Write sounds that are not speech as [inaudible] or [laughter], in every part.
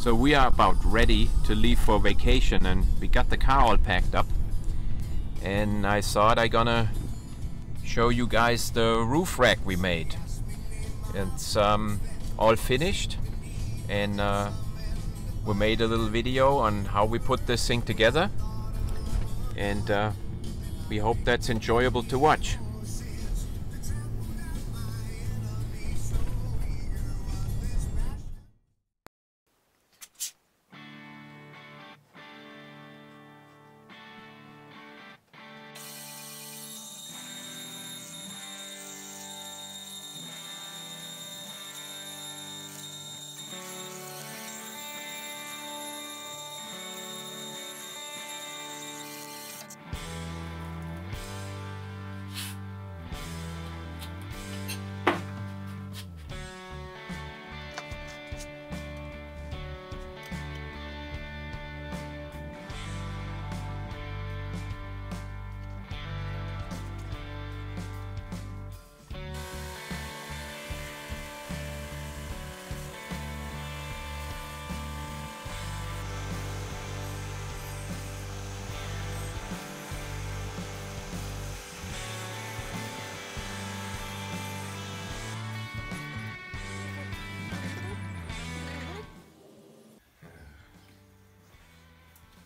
So we are about ready to leave for vacation and we got the car all packed up. And I thought I gonna show you guys the roof rack we made. It's um, all finished and uh, we made a little video on how we put this thing together and uh, we hope that's enjoyable to watch.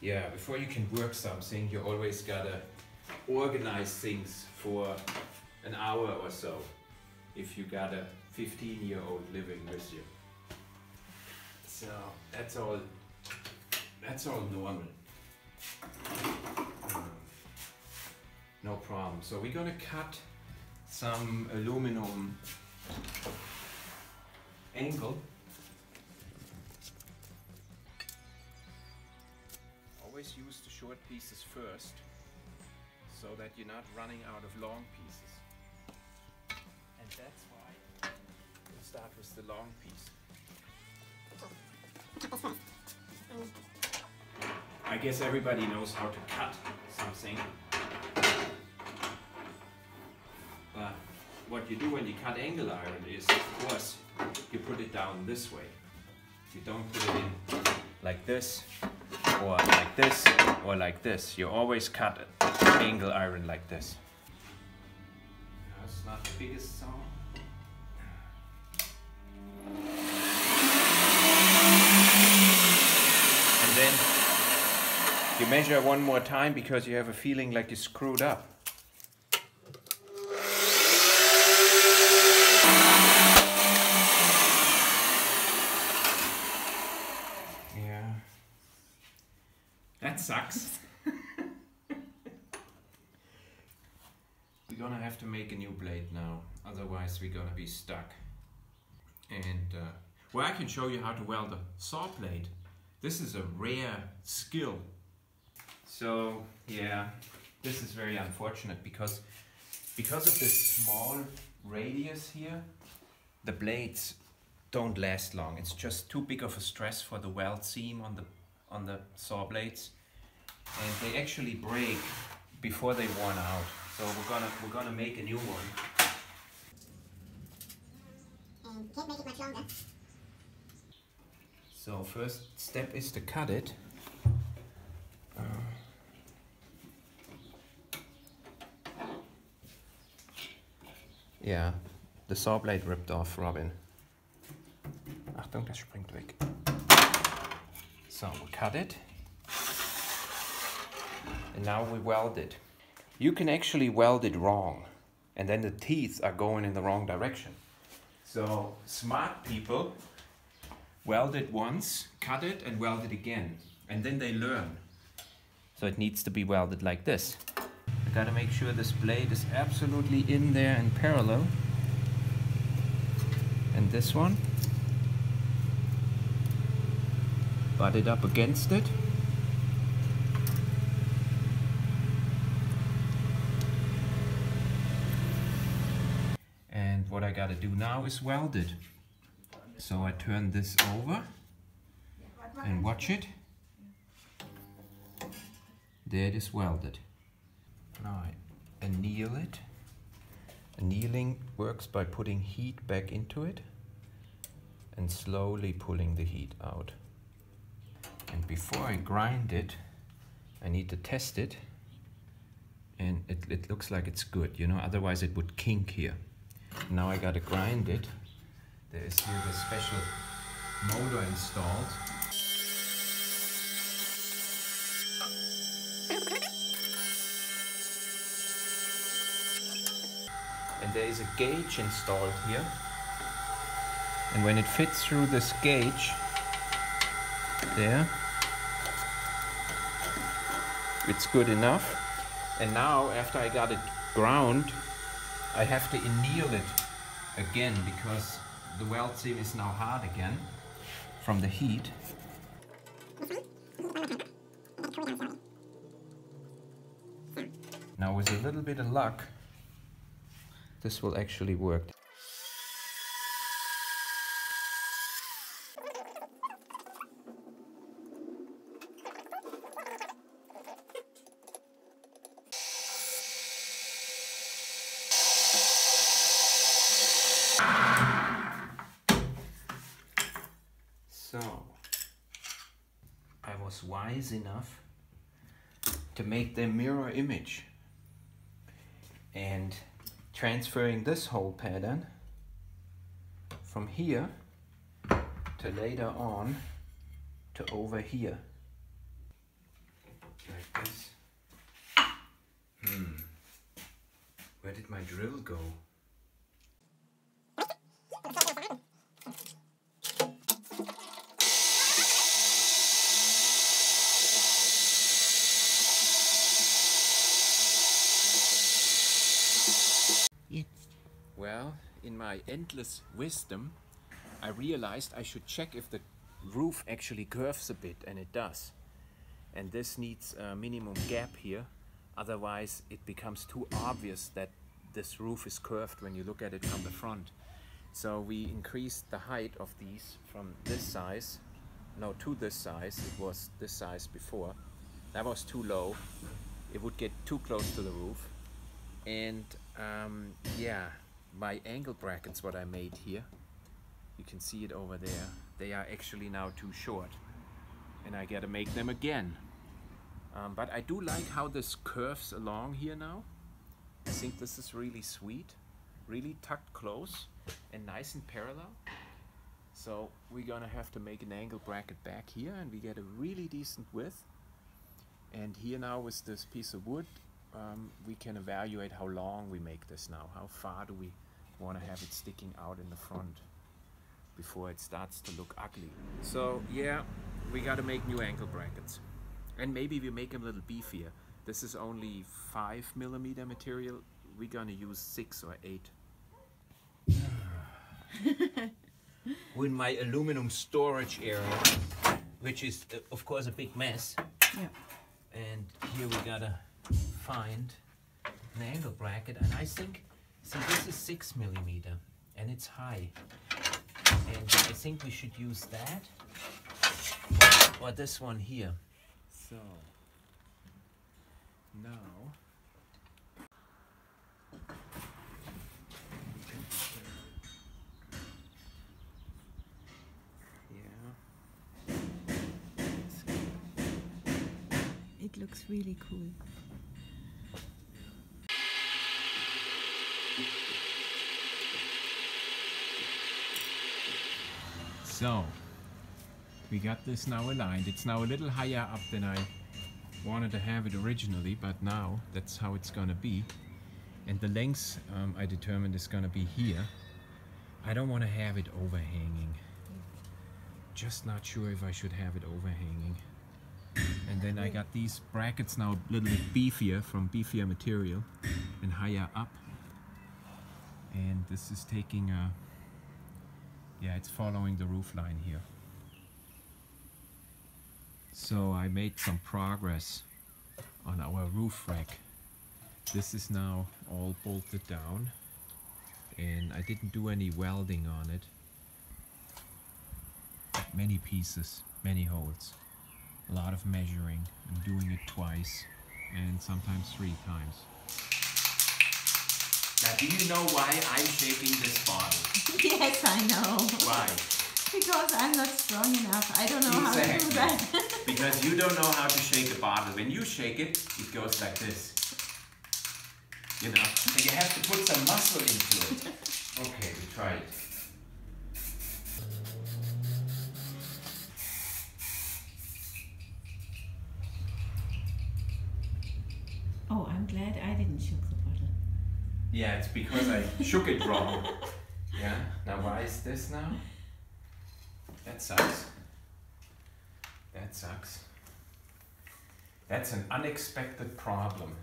Yeah, before you can work something, you always gotta organize things for an hour or so. If you got a 15 year old living with you. So that's all, that's all normal. Um, No problem. So we're gonna cut some aluminum angle use the short pieces first so that you're not running out of long pieces. And that's why we start with the long piece. I guess everybody knows how to cut something. But what you do when you cut angle iron is, of course, you put it down this way. You don't put it in like this or like this or like this. You always cut it angle iron like this. That's not the biggest saw. And then you measure one more time because you have a feeling like you screwed up. Yeah. That sucks. [laughs] we're gonna have to make a new blade now, otherwise we're gonna be stuck. And uh, well, I can show you how to weld a saw blade. This is a rare skill. So yeah, this is very unfortunate because because of this small radius here, the blades don't last long. It's just too big of a stress for the weld seam on the on the saw blades, and they actually break before they worn out. So we're gonna we're gonna make a new one. and can't make it much longer. So first step is to cut it. Uh, yeah, the saw blade ripped off, Robin. Achtung, das springt weg. So we cut it. And now we weld it. You can actually weld it wrong. And then the teeth are going in the wrong direction. So smart people weld it once, cut it and weld it again. And then they learn. So it needs to be welded like this. I gotta make sure this blade is absolutely in there and parallel. And this one. Butt it up against it. And what I gotta do now is weld it. So I turn this over and watch it. There it is welded. Now I anneal it. Annealing works by putting heat back into it and slowly pulling the heat out. And before I grind it, I need to test it. And it, it looks like it's good, you know, otherwise it would kink here. Now I gotta grind it. There is here the special motor installed. And there is a gauge installed here. And when it fits through this gauge, there, it's good enough. And now, after I got it ground, I have to anneal it again because the weld seam is now hard again from the heat. Now with a little bit of luck, this will actually work. So, Wise enough to make the mirror image and transferring this whole pattern from here to later on to over here. Like this. Hmm. Where did my drill go? Yes. Well, in my endless wisdom, I realized I should check if the roof actually curves a bit, and it does. And this needs a minimum gap here, otherwise it becomes too obvious that this roof is curved when you look at it from the front. So we increased the height of these from this size, no, to this size, it was this size before. That was too low, it would get too close to the roof and um, yeah my angle brackets what I made here you can see it over there they are actually now too short. And I gotta make them again. Um, but I do like how this curves along here now. I think this is really sweet really tucked close and nice and parallel. So we're gonna have to make an angle bracket back here and we get a really decent width. And here now with this piece of wood um, we can evaluate how long we make this now. How far do we want to have it sticking out in the front before it starts to look ugly? So yeah, we got to make new angle brackets. And maybe we make them a little beefier. This is only 5 millimeter material. We're gonna use 6 or 8. [laughs] With my aluminum storage area, which is uh, of course a big mess. Yeah. And here we gotta find an angle bracket and I think see this is six millimeter and it's high and I think we should use that or this one here so now yeah It looks really cool. So, we got this now aligned. It's now a little higher up than I wanted to have it originally, but now that's how it's gonna be. And the length um, I determined is gonna be here. I don't want to have it overhanging. Just not sure if I should have it overhanging. And then I got these brackets now a little bit beefier from beefier material and higher up. And this is taking a yeah, it's following the roof line here. So I made some progress on our roof rack. This is now all bolted down and I didn't do any welding on it. Many pieces, many holes, a lot of measuring. I'm doing it twice and sometimes three times. Now do you know why I'm shaking this bottle? [laughs] yes, I know. Why? Because I'm not strong enough. I don't know how to do that. [laughs] because you don't know how to shake a bottle. When you shake it, it goes like this. You know, and you have to put some muscle into it. [laughs] Okay, we try it. oh, I'm glad I didn't shook the bottle. Yeah, it's because I shook it wrong. Yeah, now why is this now? That sucks. That sucks. That's an unexpected problem.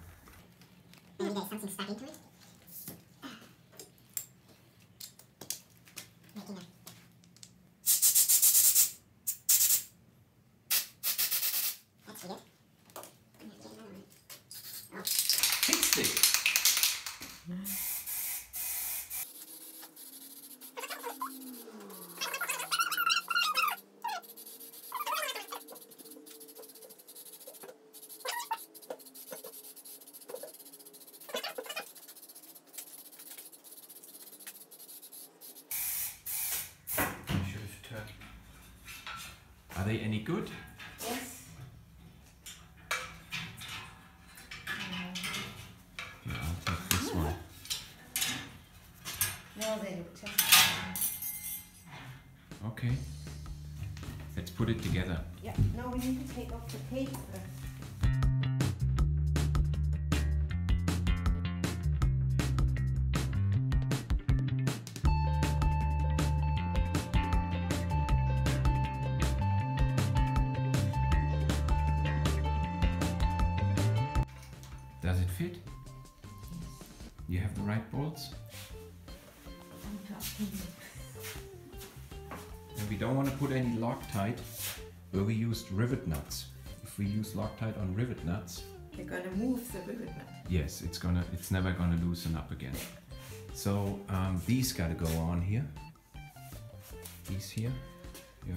Are they any good? Fit? You have the right bolts? And we don't want to put any Loctite where we used rivet nuts. If we use Loctite on rivet nuts, They're gonna move the rivet nut. yes, it's gonna, it's never gonna loosen up again. So um, these gotta go on here. These here, yeah.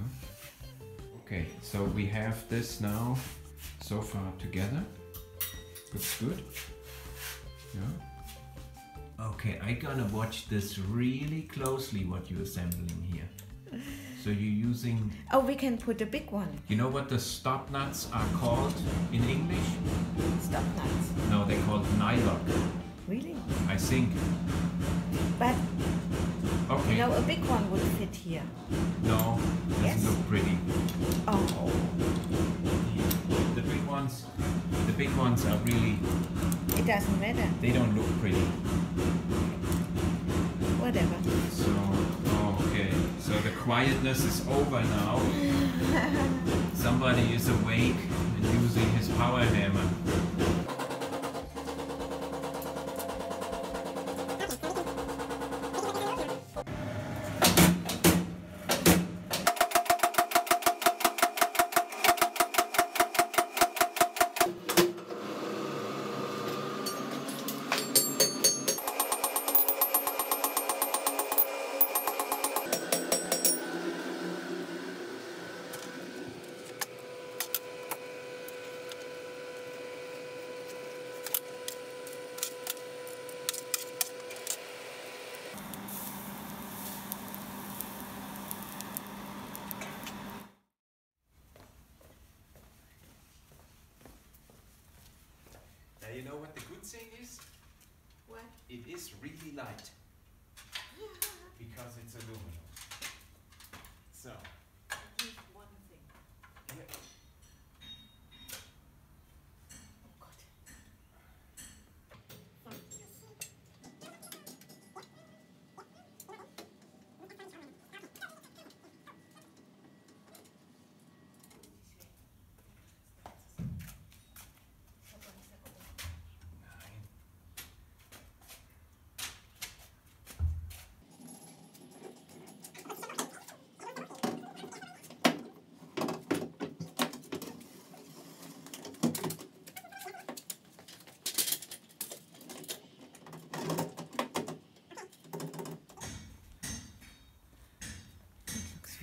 Okay, so we have this now so far together. Looks good. Yeah. Okay, I gonna watch this really closely what you're assembling here. So you're using, Oh, we can put a big one. you know what the stop nuts are called in English? Stop nuts. No, they're called nylock. Really? I think. But Okay. no, a big one would fit here. No, doesn't Yes. look pretty. Oh, The big ones, the big ones are really, it doesn't matter. they don't look pretty. Whatever. So, okay. So the quietness is over now. [laughs] Somebody is awake and using his power hammer. You know what the good thing is? What? It is really light [laughs] because it's aluminum.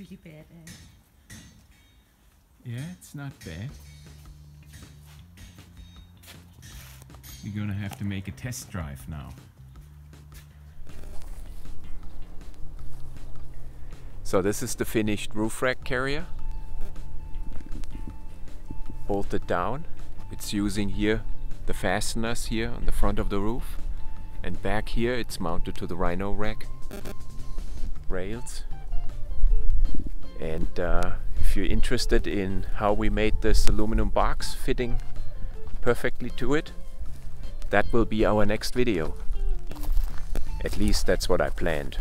It looks really bad. Eh? Yeah, it's not bad. You're gonna have to make a test drive now. So this is the finished roof rack carrier. Bolted down. It's using here the fasteners here on the front of the roof. And back here it's mounted to the Rhino rack rails. And uh, if you're interested in how we made this aluminum box fitting perfectly to it, that will be our next video. At least that's what I planned.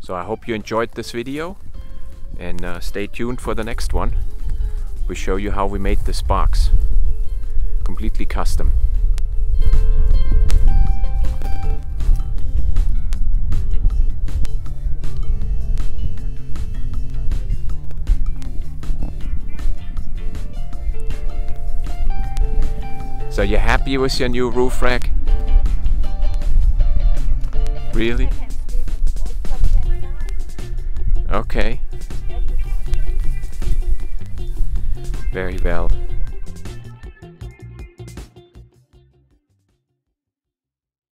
So I hope you enjoyed this video and uh, stay tuned for the next one. We show you how we made this box. Completely custom. So you're happy with your new roof rack? Really? Okay. Very well.